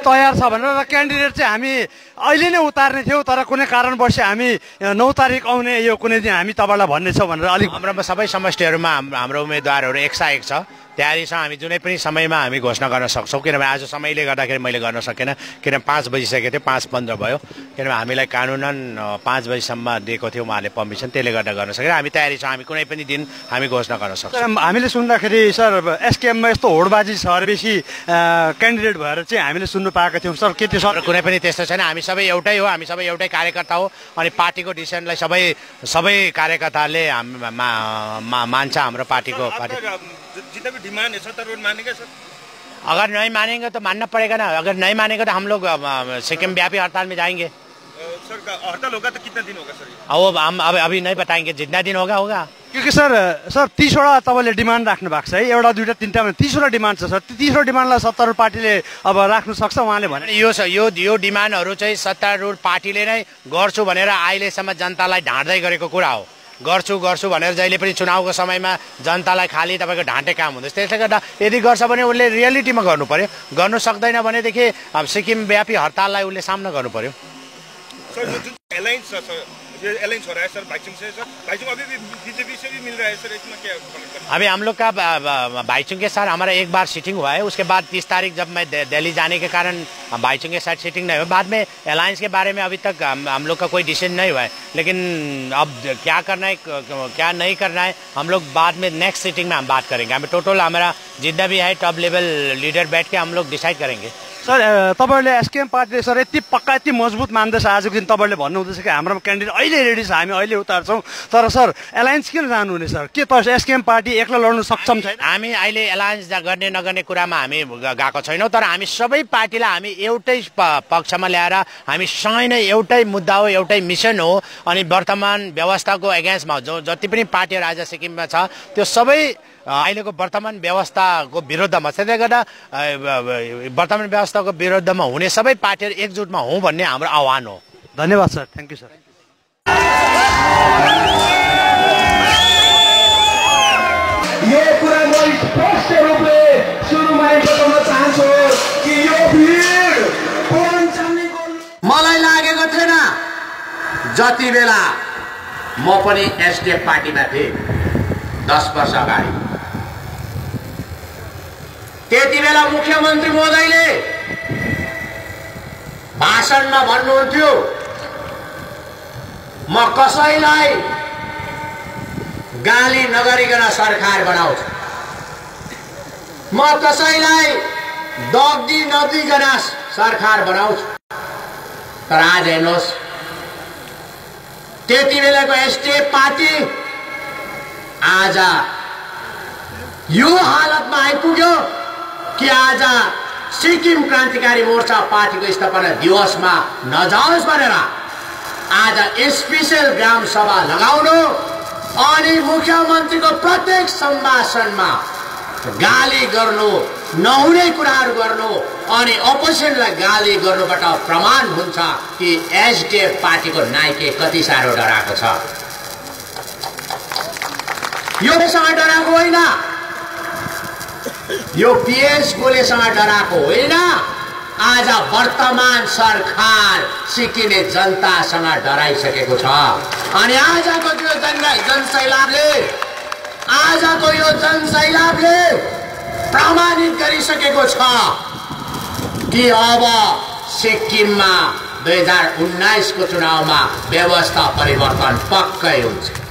तयार छ भनेर र क्यान्डिडेट चाहिँ हामी अहिले नै उतार्ने थियौँ तर कुनै कारणवश हामी नौ तारिक आउने यो कुनै दिन हामी तपाईँलाई भन्नेछौँ भनेर अलिक हाम्रोमा सबै समष्टिहरूमा हाम- हाम्रो उम्मेदवारहरू एक एक छ तयारीसँग हामी जुनै पनि समयमा हामी घोषणा गर्न सक्छौँ किनभने आज समयले गर्दाखेरि मैले गर्न सकेन किनभने पाँच बजिसकेको थियो पाँच पन्ध्र भयो। किनभने हामीलाई कानुनन पाँच बजीसम्म दिएको थियो उहाँले पर्मिसन त्यसले गर्दा गर्न सकेन। हामी तयारी छौँ हामी कुनै पनि दिन हामी घोषणा गर्न सक्छौँ। हामीले सुन्दाखेरि सर एसकेएममा यस्तो होडबाजी छ बेसी क्यान्डिडेट भएर चाहिँ हामीले सुन्नु पाएका थियौँ। सर के त्यो सर? कुनै पनि त्यस्तो छैन हामी सबै एउटै हो हामी सबै एउटै कार्यकर्ता हो अनि पार्टीको डिसिजनलाई सबै सबै कार्यकर्ताहरूले हाम मान्छ हाम्रो पार्टीको पार्टी। अगर नहीं मानेंगे तो मानना पड़ेगा ना अगर नहीं मानेंगे तो हम लोग सिक्किम व्यापी हड़ताल में जाएंगे सर हड़ताल होगा तो कितना दिन होगा सर? अब हम अब अभी नहीं बताएंगे जितना दिन होगा होगा। क्योंकि सर सर तिसवटा तपाईँले डिमान्ड राख्नु भएको छ है? एउटा दुइटा तिनवटा भने तिसवटा डिमान्ड छ सर। तिसवटा डिमान्डलाई सत्तारूढ पार्टीले अब राख्नु सक्छ उहाँले भने? यो छ- यो यो डिमान्डहरू चाहिँ सत्तारूढ पार्टीले नै गर्छु भनेर अहिलेसम्म जनतालाई ढाँट्दै गरेको कुरा हो। गर्छु गर्छु भनेर जहिले पनि चुनावको समयमा जनतालाई खालि तपाईँको ढाँटे काम हुँदैछ। त्यसले गर्दा यदि गर्छ भने उसले रियालिटीमा गर्नु पर्यो। गर्नु सक्दैन भनेदेखि अब सिक्किम व्यापी हडताललाई उसले सामना गर्नु पर्यो। है, रहा है सर भाईचुंग से सर भाईचुंग अभी बीजेपी से भी मिल रहा है सर इसमें क्या अभी हम लोग का भाईचुंग के साथ हमारा एक बार सीटिंग हुआ है उसके बाद तीस तारीख जब मैं दिल्ली जाने के कारण भाईचुंग के साथ सीटिंग नहीं हुआ बाद में अलायंस के बारे में अभी तक हम, लोग का कोई डिसीज़न नहीं हुआ है। लेकिन अब क्या करना है क्या नहीं करना है हम लोग बाद में नेक्स्ट सीटिंग में हम बात करेंगे। हमें टोटल हमारा जितना भी है टॉप लेवल लीडर बैठ के हम लोग डिसाइड करेंगे। सर तपाईँहरूले एसकेएम पार्टीले सर यति पक्का यति मजबुत मान्दैछ आजको दिन तपाईँहरूले भन्नुहुँदैछ कि हाम्रोमा क्यान्डिडेट अहिले रेडी छ हामी अहिले उतार्छौँ तर सर एलायन्स किन जानुहुने सर? के त एसकेएम पार्टी एक्लै लड्नु सक्षम छैन? हामी अहिले एलायन्स गर्ने नगर्ने कुरामा हामी गएको छैनौँ तर हामी सबै पार्टीलाई हामी एउटै पक्षमा ल्याएर हामी सँगै नै एउटै मुद्दा हो एउटै मिसन हो। अनि वर्तमान व्यवस्थाको एगेन्स्टमा जो जति पनि पार्टीहरू आज सिक्किममा छ त्यो सबै अहिलेको वर्तमान व्यवस्थाको विरुद्धमा त्यसले गर्दा वर्तमान व्यवस्थाको विरुद्धमा हुने सबै पार्टीहरू एकजुटमा हौँ भन्ने हाम्रो आह्वान हो। धन्यवाद सर थ्याङ्क यू सर। यो कुरा म स्पष्ट रूपले सुरुमा बताउन चाहन्छु कि यो भिड पञ्चाङ्गी गर्नु मलाई लागेको थिएन। जति बेला म पनि एसडिएफ पार्टीमा थिएँ दस वर्ष अगाडि। त्यति बेला मुख्यमन्त्री महोदयले भाषणमा भन्नुहुन्थ्यो म कसैलाई गाली नगरिकन सरकार बनाउँछु। म कसैलाई दग्दी नदिकन सरकार बनाउँछु। तर आज हेर्नुहोस् त्यति बेलाको एसटिएफ पार्टी आज यो हालतमा आइपुग्यो। आज सिक्किम क्रान्तिकारी मोर्चा पार्टीको स्थापना दिवसमा नजाओस् भनेर आज स्पेसल ग्राम सभा लगाउनु अनि मुख्यमन्त्रीको प्रत्येक सम्भाषणमा गाली गर्नु नहुने कुराहरू गर्नु अनि अपोजिसनलाई गाली गर्नुबाट प्रमाण हुन्छ कि एसडिएफ पार्टीको नाइके कति साह्रो डराएको छ। यो डराएको होइन। यो पिएस गोलेसँग डराएको होइन। आज वर्तमान सरकार सिक्किमे जनतासँग डराइसकेको छ। अनि आजको यो जन जनसैलाबले आजको यो जनसैलाबले प्रमाणित गरिसकेको छ कि अब सिक्किममा दुई हजार उन्नाइसको चुनावमा व्यवस्था परिवर्तन पक्कै हुन्छ।